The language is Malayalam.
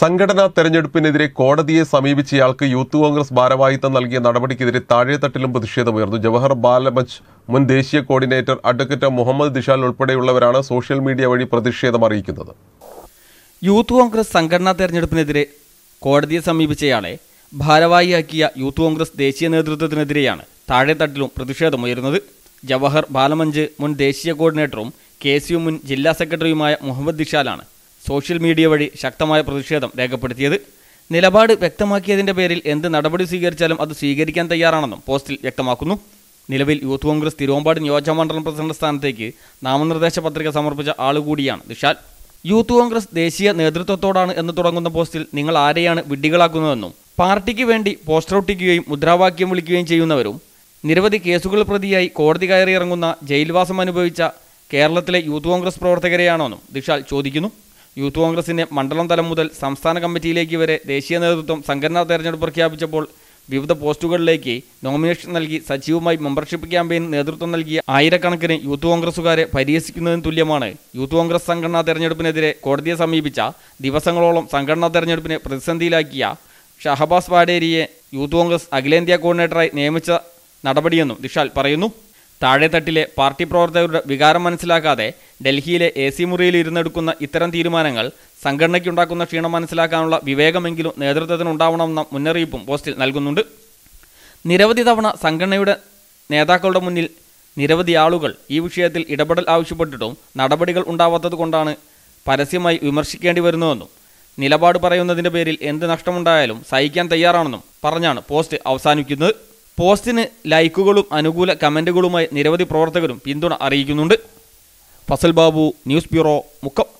സംഘടനാ തെരഞ്ഞെടുപ്പിനെതിരെ കോടതിയെ സമീപിച്ചയാൾക്ക് യൂത്ത് കോൺഗ്രസ് ഭാരവാഹിത്വം നൽകിയ നടപടിക്കെതിരെ താഴെത്തട്ടിലും പ്രതിഷേധമുയർന്നു. ജവഹർ ബാലമഞ്ച് മുൻ ദേശീയ കോർഡിനേറ്റർ അഡ്വക്കേറ്റ് മുഹമ്മദ് ദിഷാൽ ഉൾപ്പെടെയുള്ളവരാണ് സോഷ്യൽ മീഡിയ വഴി പ്രതിഷേധം അറിയിക്കുന്നത്. യൂത്ത് കോൺഗ്രസ് സംഘടനാ തെരഞ്ഞെടുപ്പിനെതിരെ കോടതിയെ സമീപിച്ചയാളെ ഭാരവാഹിയാക്കിയ യൂത്ത് കോൺഗ്രസ് ദേശീയ നേതൃത്വത്തിനെതിരെയാണ് താഴെത്തട്ടിലും പ്രതിഷേധമുയരുന്നത്. ജവഹർ ബാലമഞ്ച് മുൻ ദേശീയ കോർഡിനേറ്ററും കെ മുൻ ജില്ലാ സെക്രട്ടറിയുമായ മുഹമ്മദ് ദിഷാലാണ് സോഷ്യൽ മീഡിയ വഴി ശക്തമായ പ്രതിഷേധം രേഖപ്പെടുത്തിയത്. നിലപാട് വ്യക്തമാക്കിയതിന്റെ പേരിൽ എന്ത് നടപടി സ്വീകരിച്ചാലും അത് സ്വീകരിക്കാൻ തയ്യാറാണെന്നും പോസ്റ്റിൽ വ്യക്തമാക്കുന്നു. നിലവിൽ യൂത്ത് കോൺഗ്രസ് തിരുവമ്പാട് നിയോജകമണ്ഡലം പ്രസിഡന്റ് സ്ഥാനത്തേക്ക് നാമനിർദ്ദേശ പത്രിക സമർപ്പിച്ച ആളുകൂടിയാണ് നിഷാൽ യൂത്ത് കോൺഗ്രസ് ദേശീയ നേതൃത്വത്തോടാണ് എന്ന് തുടങ്ങുന്ന പോസ്റ്റിൽ നിങ്ങൾ ആരെയാണ് വിഡ്ഢികളാക്കുന്നതെന്നും പാർട്ടിക്ക് വേണ്ടി പോസ്റ്റർ ഒട്ടിക്കുകയും മുദ്രാവാക്യം വിളിക്കുകയും ചെയ്യുന്നവരും നിരവധി കേസുകൾ പ്രതിയായി കോടതി കയറിയിറങ്ങുന്ന ജയിൽവാസം അനുഭവിച്ച കേരളത്തിലെ യൂത്ത് കോൺഗ്രസ് പ്രവർത്തകരെയാണോന്നും ദിഷാൽ ചോദിക്കുന്നു. യൂത്ത് കോൺഗ്രസിന്റെ മണ്ഡലം തലം മുതൽ സംസ്ഥാന കമ്മിറ്റിയിലേക്ക് വരെ ദേശീയ നേതൃത്വം സംഘടനാ തെരഞ്ഞെടുപ്പ് പ്രഖ്യാപിച്ചപ്പോൾ വിവിധ പോസ്റ്റുകളിലേക്ക് നോമിനേഷൻ നൽകി സജീവമായി മെമ്പർഷിപ്പ് ക്യാമ്പയിൻ നേതൃത്വം നൽകിയ ആയിരക്കണക്കിന് യൂത്ത് കോൺഗ്രസുകാരെ പരിഹസിക്കുന്നതിന് തുല്യമാണ് യൂത്ത് കോൺഗ്രസ് സംഘടനാ തെരഞ്ഞെടുപ്പിനെതിരെ കോടതിയെ സമീപിച്ച ദിവസങ്ങളോളം സംഘടനാ തെരഞ്ഞെടുപ്പിനെ പ്രതിസന്ധിയിലാക്കിയ ഷഹബാസ് വാഡേരിയെ യൂത്ത് കോൺഗ്രസ് അഖിലേന്ത്യാ കോർഡിനേറ്ററായി നിയമിച്ച നടപടിയെന്നും ദിഷാൽ പറയുന്നു. താഴെത്തട്ടിലെ പാർട്ടി പ്രവർത്തകരുടെ വികാരം മനസ്സിലാക്കാതെ ഡൽഹിയിലെ എ സി മുറിയിൽ ഇരുന്നെടുക്കുന്ന ഇത്തരം തീരുമാനങ്ങൾ സംഘടനയ്ക്കുണ്ടാക്കുന്ന ക്ഷീണം മനസ്സിലാക്കാനുള്ള വിവേകമെങ്കിലും നേതൃത്വത്തിന് ഉണ്ടാവണമെന്ന മുന്നറിയിപ്പും പോസ്റ്റിൽ നൽകുന്നുണ്ട്. നിരവധി തവണ സംഘടനയുടെ നേതാക്കളുടെ മുന്നിൽ നിരവധി ആളുകൾ ഈ വിഷയത്തിൽ ഇടപെടൽ ആവശ്യപ്പെട്ടിട്ടും നടപടികൾ ഉണ്ടാവാത്തത് കൊണ്ടാണ് പരസ്യമായി വിമർശിക്കേണ്ടി വരുന്നതെന്നും നിലപാട് പറയുന്നതിന്റെ പേരിൽ എന്ത് നഷ്ടമുണ്ടായാലും സഹിക്കാൻ തയ്യാറാണെന്നും പറഞ്ഞാണ് പോസ്റ്റ് അവസാനിക്കുന്നത്. പോസ്റ്റിന് ലൈക്കുകളും അനുകൂല കമന്റുകളുമായി നിരവധി പ്രവർത്തകരും പിന്തുണ അറിയിക്കുന്നുണ്ട്. Fazal Babu news bureau Mukkam.